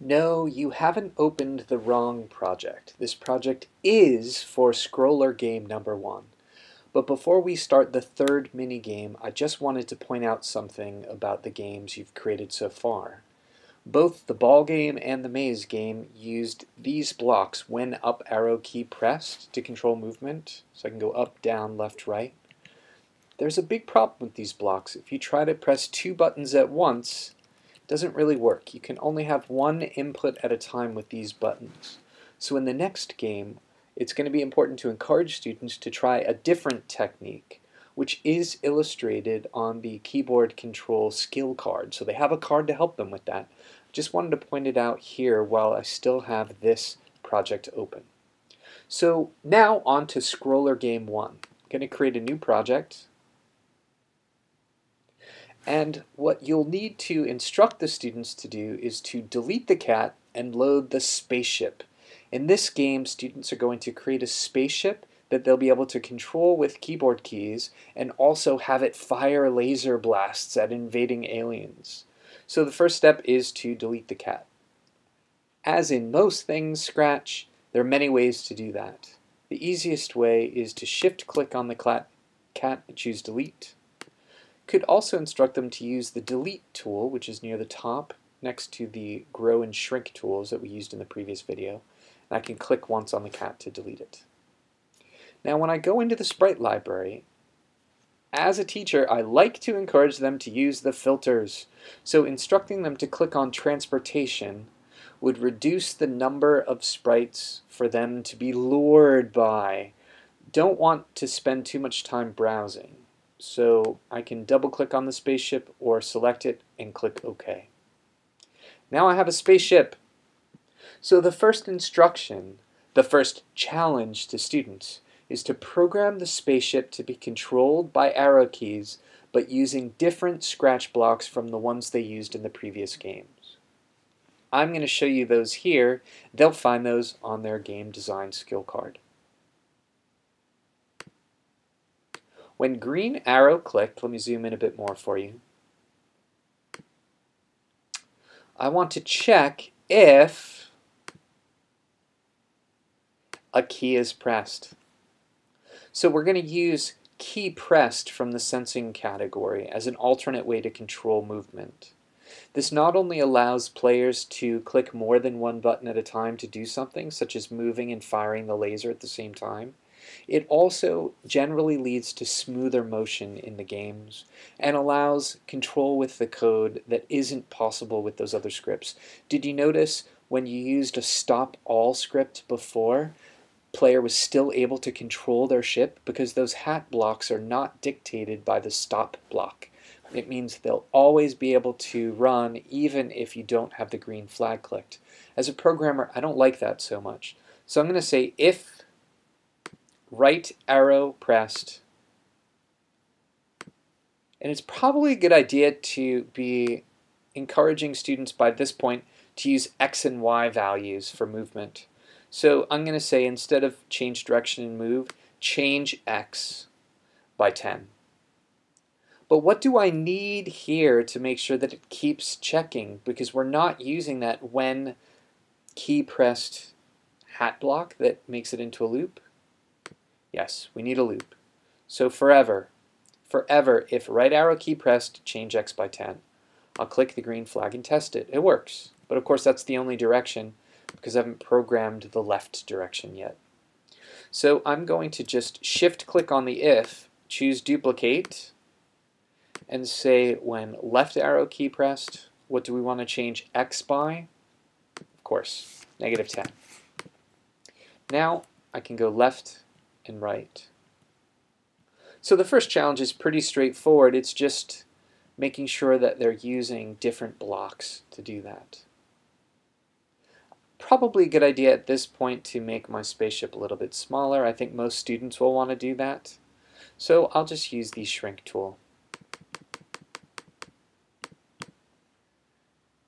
No, you haven't opened the wrong project. This project is for scroller game number one. But before we start the third mini game, I just wanted to point out something about the games you've created so far. Both the ball game and the maze game used these blocks when up arrow key pressed to control movement. So I can go up, down, left, right. There's a big problem with these blocks. If you try to press two buttons at once, doesn't really work. You can only have one input at a time with these buttons. So in the next game, it's going to be important to encourage students to try a different technique, which is illustrated on the keyboard control skill card. So they have a card to help them with that. Just wanted to point it out here while I still have this project open. So now on to Scroller Game 1. I'm going to create a new project. And what you'll need to instruct the students to do is to delete the cat and load the spaceship. In this game, students are going to create a spaceship that they'll be able to control with keyboard keys and also have it fire laser blasts at invading aliens. So the first step is to delete the cat. As in most things Scratch, there are many ways to do that. The easiest way is to shift click on the cat and choose delete. Could also instruct them to use the delete tool, which is near the top next to the grow and shrink tools that we used in the previous video. And I can click once on the cat to delete it. Now when I go into the sprite library, as a teacher, I like to encourage them to use the filters. So instructing them to click on transportation would reduce the number of sprites for them to be lured by. Don't want to spend too much time browsing. So I can double click on the spaceship or select it and click OK. Now I have a spaceship. So the first instruction, the first challenge to students is to program the spaceship to be controlled by arrow keys but using different scratch blocks from the ones they used in the previous games. I'm going to show you those here. They'll find those on their game design skill card. When green arrow clicked, let me zoom in a bit more for you. I want to check if a key is pressed. So we're going to use key pressed from the sensing category as an alternate way to control movement. This not only allows players to click more than one button at a time to do something, such as moving and firing the laser at the same time, it also generally leads to smoother motion in the games and allows control with the code that isn't possible with those other scripts. Did you notice when you used a stop all script before, player was still able to control their ship because those hat blocks are not dictated by the stop block. It means they'll always be able to run even if you don't have the green flag clicked. As a programmer, I don't like that so much. So I'm going to say if right arrow pressed. And it's probably a good idea to be encouraging students by this point to use X and Y values for movement. So I'm going to say instead of change direction and move, change X by 10. But what do I need here to make sure that it keeps checking? Because we're not using that when key pressed hat block that makes it into a loop. Yes, we need a loop. So forever, forever, if right arrow key pressed, change x by 10. I'll click the green flag and test it. It works. But of course that's the only direction because I haven't programmed the left direction yet. So I'm going to just shift click on the if, choose duplicate, and say when left arrow key pressed, what do we want to change x by? Of course, negative 10. Now I can go left and right. So the first challenge is pretty straightforward. It's just making sure that they're using different blocks to do that. Probably a good idea at this point to make my spaceship a little bit smaller. I think most students will want to do that. So I'll just use the shrink tool.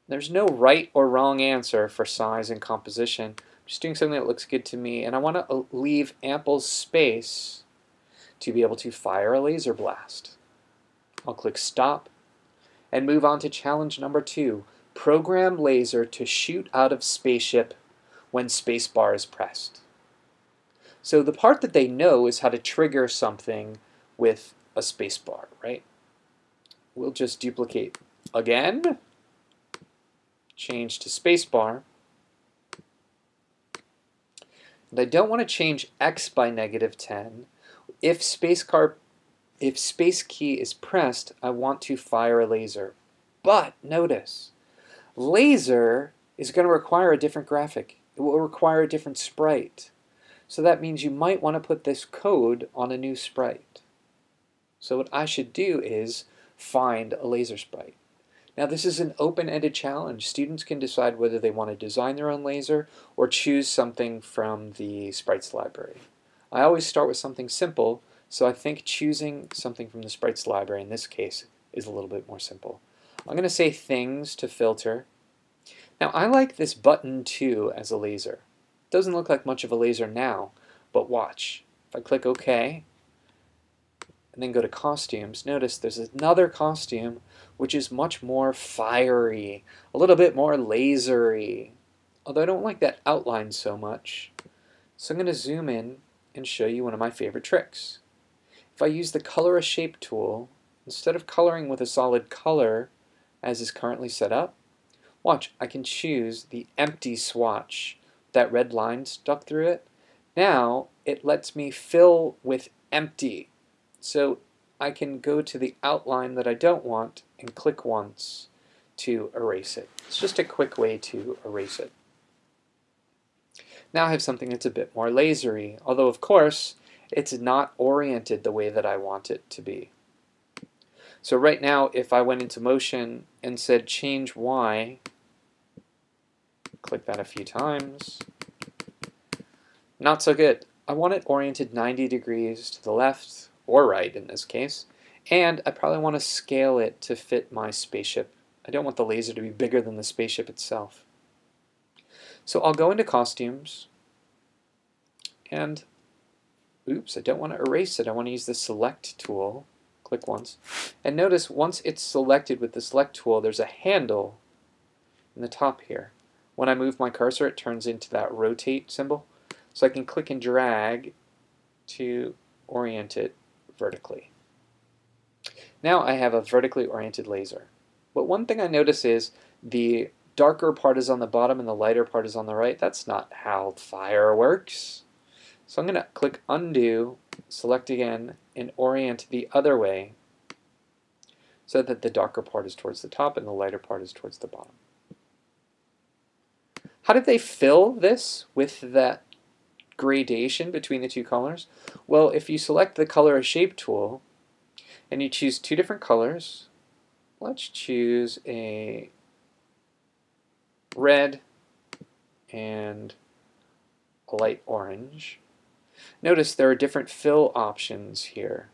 There's no right or wrong answer for size and composition just doing something that looks good to me, and I want to uh, leave ample space to be able to fire a laser blast. I'll click stop and move on to challenge number two. program laser to shoot out of spaceship when spacebar is pressed. So the part that they know is how to trigger something with a spacebar, right? We'll just duplicate again, change to spacebar, and I don't want to change x by negative 10. If space car if space key is pressed, I want to fire a laser. But notice, laser is going to require a different graphic. It will require a different sprite. So that means you might want to put this code on a new sprite. So what I should do is find a laser sprite. Now this is an open-ended challenge. Students can decide whether they want to design their own laser or choose something from the sprites library. I always start with something simple so I think choosing something from the sprites library in this case is a little bit more simple. I'm going to say things to filter. Now I like this button too as a laser. It doesn't look like much of a laser now, but watch. If I click OK and then go to costumes, notice there's another costume which is much more fiery, a little bit more lasery. Although I don't like that outline so much. So I'm going to zoom in and show you one of my favorite tricks. If I use the Color a Shape tool, instead of coloring with a solid color, as is currently set up, watch, I can choose the empty swatch. That red line stuck through it. Now, it lets me fill with empty. So I can go to the outline that I don't want and click once to erase it. It's just a quick way to erase it. Now I have something that's a bit more lasery, although of course it's not oriented the way that I want it to be. So right now, if I went into motion and said change Y, click that a few times, not so good. I want it oriented 90 degrees to the left, or right in this case, and I probably want to scale it to fit my spaceship. I don't want the laser to be bigger than the spaceship itself. So I'll go into costumes, and oops, I don't want to erase it. I want to use the select tool. Click once. And notice once it's selected with the select tool, there's a handle in the top here. When I move my cursor, it turns into that rotate symbol. So I can click and drag to orient it vertically. Now I have a vertically oriented laser. But one thing I notice is the darker part is on the bottom and the lighter part is on the right. That's not how fire works. So I'm going to click undo, select again, and orient the other way so that the darker part is towards the top and the lighter part is towards the bottom. How did they fill this with that gradation between the two colors? Well, if you select the color shape tool and you choose two different colors, let's choose a red and a light orange. Notice there are different fill options here.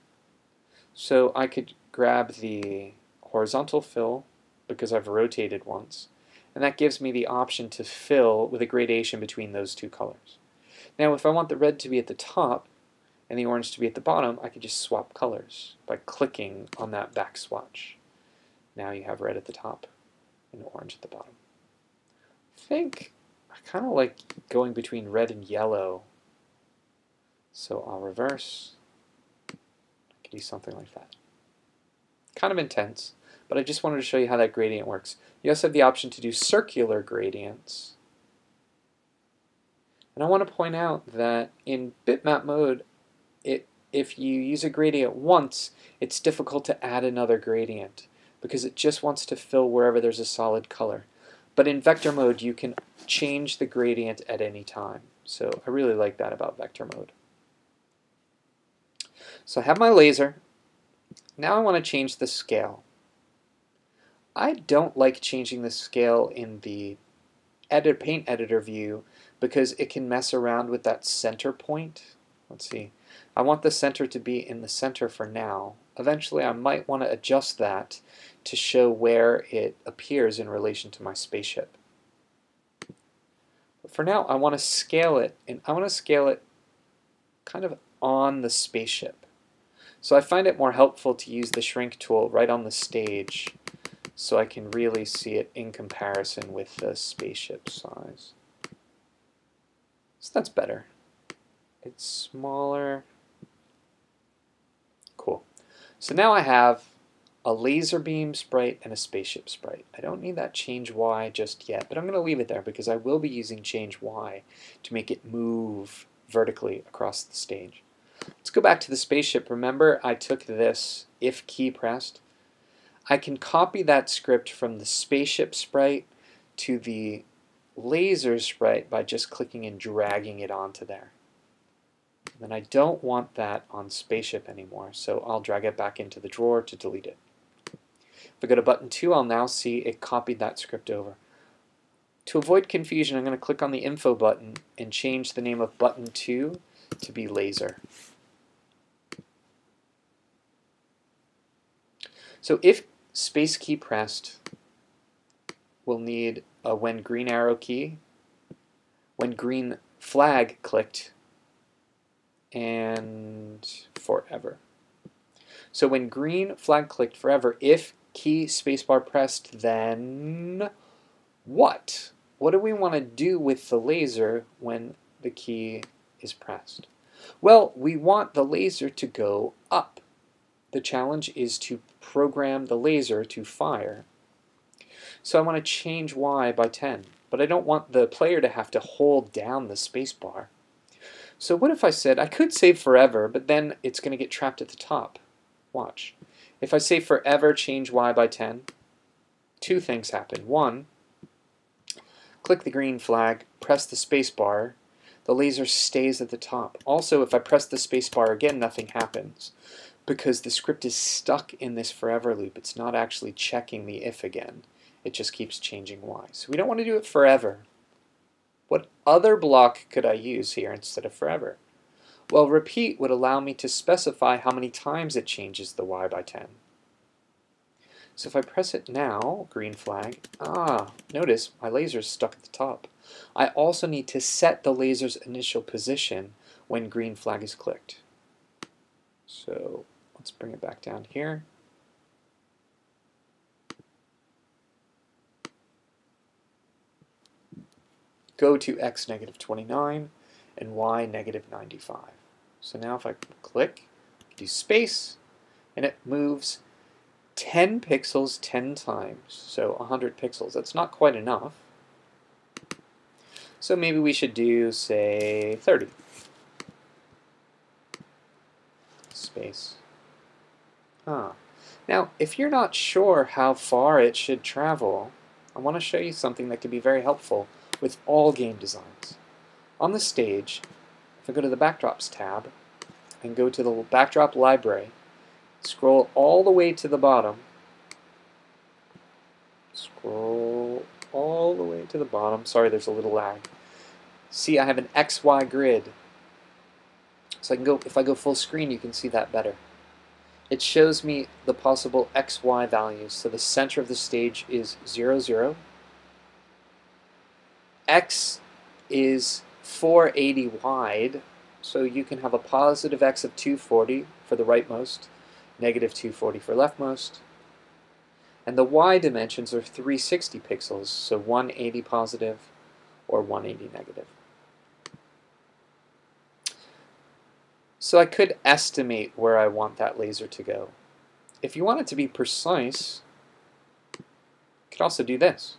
So I could grab the horizontal fill because I've rotated once, and that gives me the option to fill with a gradation between those two colors. Now if I want the red to be at the top and the orange to be at the bottom, I could just swap colors by clicking on that back swatch. Now you have red at the top and orange at the bottom. I think I kind of like going between red and yellow so I'll reverse. I can do something like that. Kind of intense, but I just wanted to show you how that gradient works. You also have the option to do circular gradients. And I want to point out that in bitmap mode, it, if you use a gradient once, it's difficult to add another gradient because it just wants to fill wherever there's a solid color. But in vector mode, you can change the gradient at any time. So I really like that about vector mode. So I have my laser. Now I want to change the scale. I don't like changing the scale in the edit paint editor view because it can mess around with that center point. Let's see. I want the center to be in the center for now. Eventually I might want to adjust that to show where it appears in relation to my spaceship. But for now I want to scale it and I want to scale it kind of on the spaceship. So I find it more helpful to use the shrink tool right on the stage so I can really see it in comparison with the spaceship size. So that's better. It's smaller. Cool. So now I have a laser beam sprite and a spaceship sprite. I don't need that change Y just yet, but I'm going to leave it there because I will be using change Y to make it move vertically across the stage. Let's go back to the spaceship. Remember I took this if key pressed. I can copy that script from the spaceship sprite to the laser sprite by just clicking and dragging it onto there. Then I don't want that on spaceship anymore, so I'll drag it back into the drawer to delete it. If I go to button 2, I'll now see it copied that script over. To avoid confusion, I'm going to click on the info button and change the name of button 2 to be laser. So if space key pressed, we'll need a when green arrow key, when green flag clicked, and forever. So when green flag clicked forever, if key spacebar pressed, then what? What do we want to do with the laser when the key is pressed? Well, we want the laser to go up. The challenge is to program the laser to fire. So I want to change Y by 10, but I don't want the player to have to hold down the spacebar. So what if I said, I could save forever, but then it's going to get trapped at the top. Watch. If I say forever change y by 10, two things happen. One, click the green flag, press the spacebar, the laser stays at the top. Also, if I press the spacebar again, nothing happens because the script is stuck in this forever loop. It's not actually checking the if again. It just keeps changing y. So we don't want to do it forever. What other block could I use here instead of forever? Well, repeat would allow me to specify how many times it changes the y by 10. So if I press it now, green flag, ah, notice my laser is stuck at the top. I also need to set the laser's initial position when green flag is clicked. So let's bring it back down here. Go to x negative 29 and y negative 95. So now if I click, do space, and it moves 10 pixels 10 times, so 100 pixels. That's not quite enough. So maybe we should do, say, 30. Space. Ah. Now, if you're not sure how far it should travel, I want to show you something that could be very helpful with all game designs. On the stage, if I go to the Backdrops tab and go to the Backdrop Library, scroll all the way to the bottom, scroll all the way to the bottom, sorry there's a little lag, see I have an XY grid. So I can go, if I go full screen you can see that better. It shows me the possible XY values. So the center of the stage is 0, 0. X is 480 wide, so you can have a positive x of 240 for the rightmost, negative 240 for leftmost. And the y dimensions are 360 pixels, so 180 positive or 180 negative. So I could estimate where I want that laser to go. If you want it to be precise, you could also do this.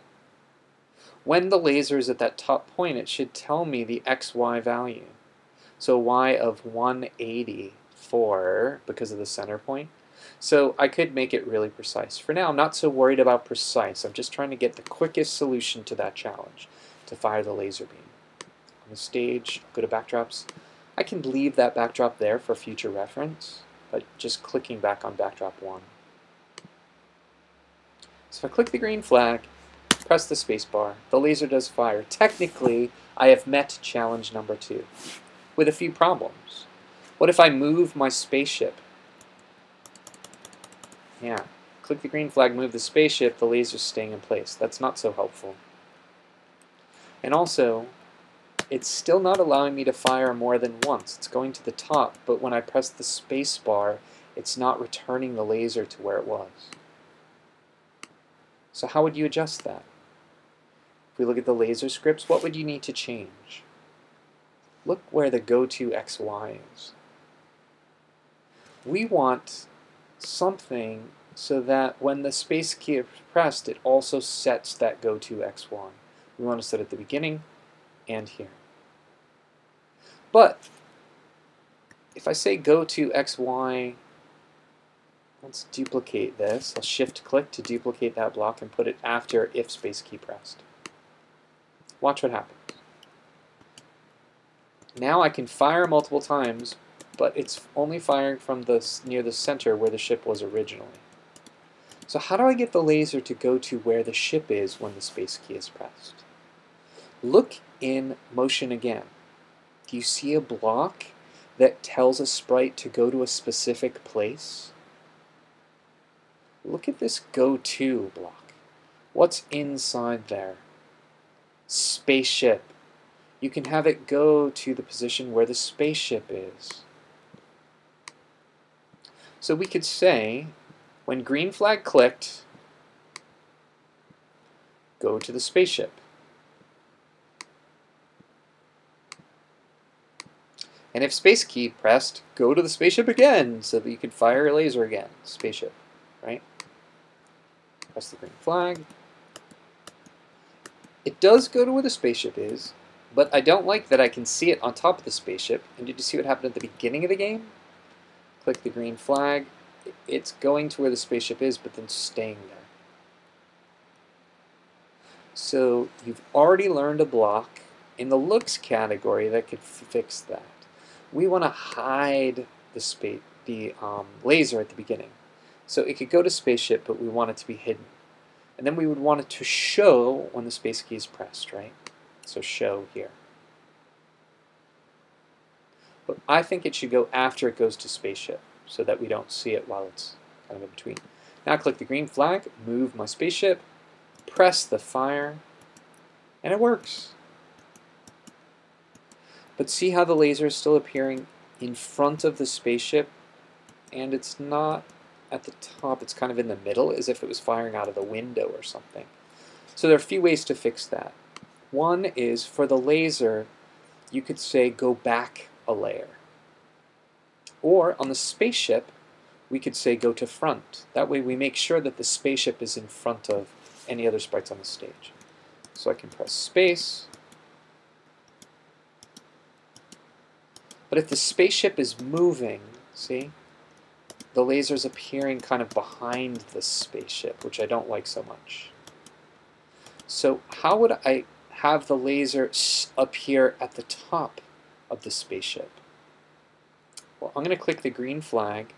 When the laser is at that top point, it should tell me the XY value. So y of 184 because of the center point. So I could make it really precise. For now, I'm not so worried about precise. I'm just trying to get the quickest solution to that challenge, to fire the laser beam. On the stage, go to backdrops. I can leave that backdrop there for future reference, but just clicking back on backdrop 1. So if I click the green flag, press the spacebar. The laser does fire. Technically, I have met challenge number two, with a few problems. What if I move my spaceship? Yeah, click the green flag, move the spaceship, the laser's staying in place. That's not so helpful. And also, it's still not allowing me to fire more than once. It's going to the top, but when I press the space bar, it's not returning the laser to where it was. So how would you adjust that? If we look at the laser scripts, what would you need to change? Look where the go to XY is. We want something so that when the space key is pressed, it also sets that go to XY. We want to set it at the beginning and here. But if I say go to XY, let's duplicate this. I'll shift click to duplicate that block and put it after if space key pressed. Watch what happens. Now I can fire multiple times, but it's only firing from the near the center where the ship was originally. So how do I get the laser to go to where the ship is when the space key is pressed? Look in motion again. Do you see a block that tells a sprite to go to a specific place? Look at this go to block. What's inside there? Spaceship. You can have it go to the position where the spaceship is. So we could say, when green flag clicked, go to the spaceship. And if space key pressed, go to the spaceship again so that you can fire a laser again. Spaceship, right? Press the green flag. It does go to where the spaceship is, but I don't like that I can see it on top of the spaceship. And did you see what happened at the beginning of the game? Click the green flag. It's going to where the spaceship is, but then staying there. So you've already learned a block in the looks category that could fix that we want to hide the the um, laser at the beginning. So it could go to spaceship, but we want it to be hidden. And then we would want it to show when the space key is pressed, right? So show here. But I think it should go after it goes to spaceship so that we don't see it while it's kind of in between. Now click the green flag, move my spaceship, press the fire, and it works. But see how the laser is still appearing in front of the spaceship and it's not at the top, it's kind of in the middle as if it was firing out of the window or something. So there are a few ways to fix that. One is for the laser, you could say go back a layer. Or on the spaceship, we could say go to front. That way we make sure that the spaceship is in front of any other sprites on the stage. So I can press space, But if the spaceship is moving, see, the laser's appearing kind of behind the spaceship, which I don't like so much. So how would I have the laser appear at the top of the spaceship? Well, I'm going to click the green flag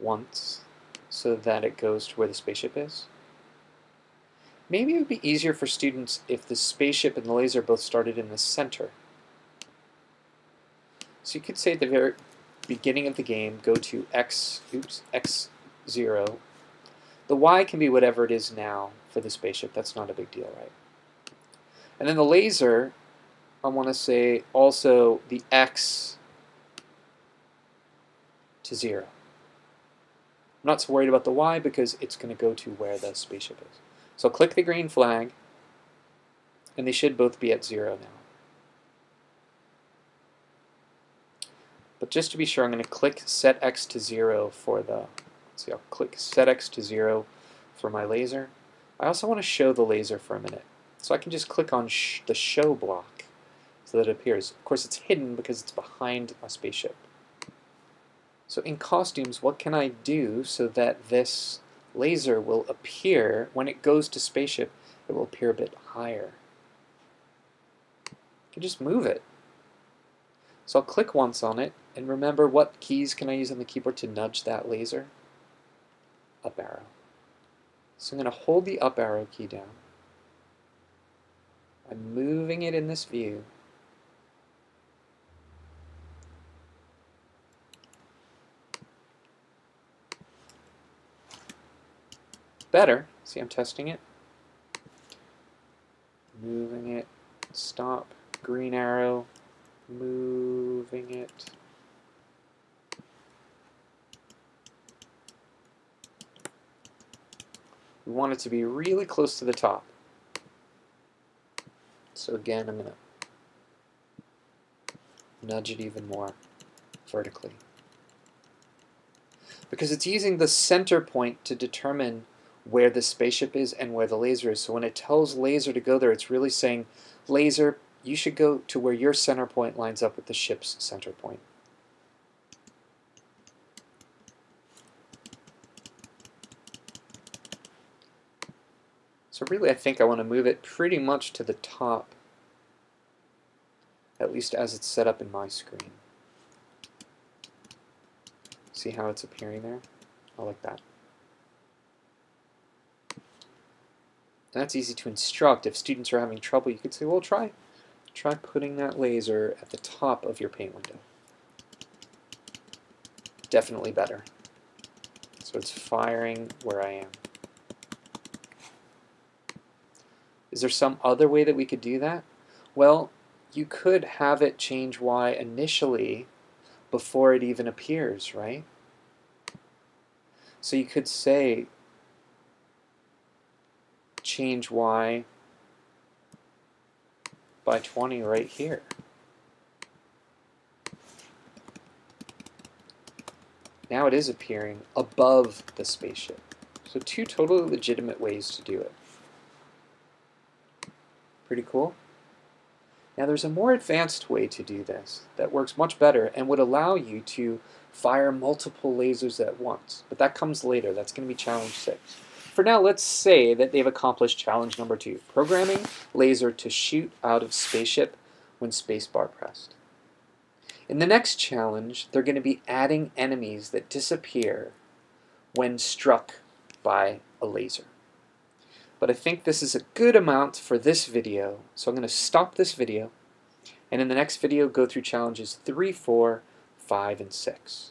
once so that it goes to where the spaceship is. Maybe it would be easier for students if the spaceship and the laser both started in the center. So you could say at the very beginning of the game, go to x, oops, x0. The y can be whatever it is now for the spaceship. That's not a big deal, right? And then the laser, I want to say also the x to 0. I'm not so worried about the y because it's going to go to where the spaceship is. So click the green flag, and they should both be at 0 now. But just to be sure, I'm going to click set x to 0 for the, see, I'll click set x to 0 for my laser. I also want to show the laser for a minute. So I can just click on sh the show block so that it appears. Of course, it's hidden because it's behind my spaceship. So in costumes, what can I do so that this laser will appear, when it goes to spaceship, it will appear a bit higher? I can just move it. So I'll click once on it, and remember what keys can I use on the keyboard to nudge that laser? Up arrow. So I'm going to hold the up arrow key down. I'm moving it in this view. Better. See, I'm testing it. Moving it. Stop. Green arrow moving it. Want it to be really close to the top. So again, I'm going to nudge it even more vertically. Because it's using the center point to determine where the spaceship is and where the laser is. So when it tells laser to go there, it's really saying, laser, you should go to where your center point lines up with the ship's center point. Really I think I want to move it pretty much to the top, at least as it's set up in my screen. See how it's appearing there? I like that. That's easy to instruct. If students are having trouble, you could say, well, try, try putting that laser at the top of your paint window. Definitely better. So it's firing where I am. Is there some other way that we could do that? Well, you could have it change Y initially before it even appears, right? So you could say change Y by 20 right here. Now it is appearing above the spaceship. So two totally legitimate ways to do it. Pretty cool. Now there's a more advanced way to do this that works much better and would allow you to fire multiple lasers at once. But that comes later. That's going to be challenge 6. For now, let's say that they've accomplished challenge number 2, programming laser to shoot out of spaceship when spacebar pressed. In the next challenge, they're going to be adding enemies that disappear when struck by a laser but I think this is a good amount for this video. So I'm going to stop this video, and in the next video go through challenges 3, 4, 5, and 6.